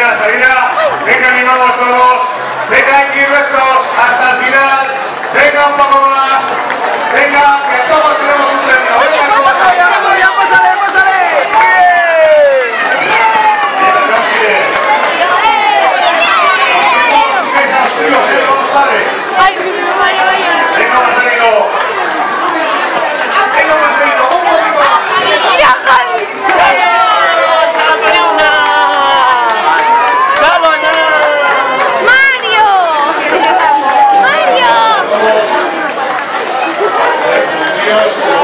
La salida. Venga, animamos todos. Venga aquí rectos hasta el final. Venga un poco más. Venga, Obrigado.